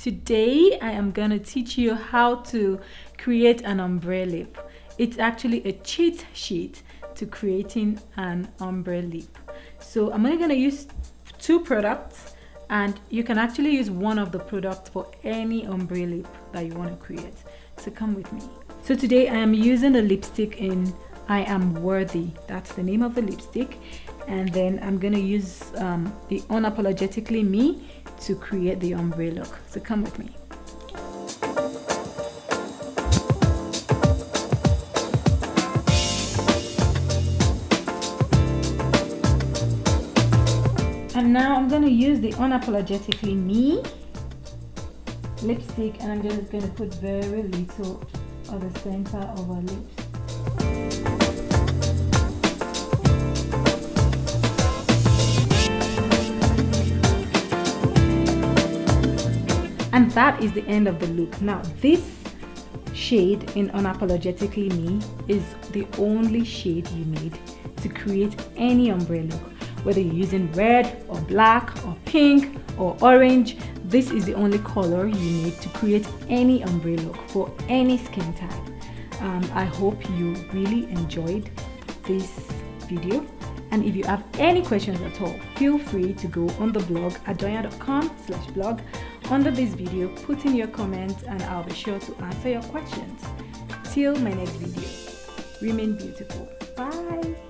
Today I am going to teach you how to create an ombre lip. It's actually a cheat sheet to creating an ombre lip. So I'm only going to use two products and you can actually use one of the products for any ombre lip that you want to create. So come with me. So today I am using the lipstick in I Am Worthy. That's the name of the lipstick. And then I'm going to use um, the Unapologetically Me to create the ombre look. So come with me. And now I'm going to use the Unapologetically Me lipstick and I'm just to put very little at the center of our lips. And that is the end of the look. Now this shade in Unapologetically Me is the only shade you need to create any ombre look. Whether you're using red or black or pink or orange, this is the only color you need to create any ombre look for any skin type. Um, I hope you really enjoyed this video and if you have any questions at all feel free to go on the blog adonya.com slash blog under this video, put in your comments and I'll be sure to answer your questions. Till my next video, remain beautiful. Bye!